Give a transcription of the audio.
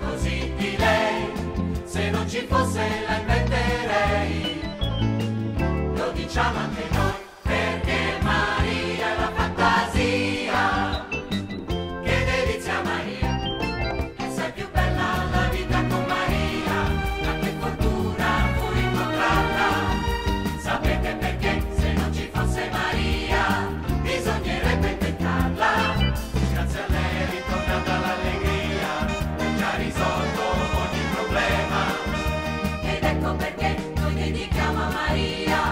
così direi se non ci fosse la inventerei, lo diciamo anche noi. ti chiama Maria.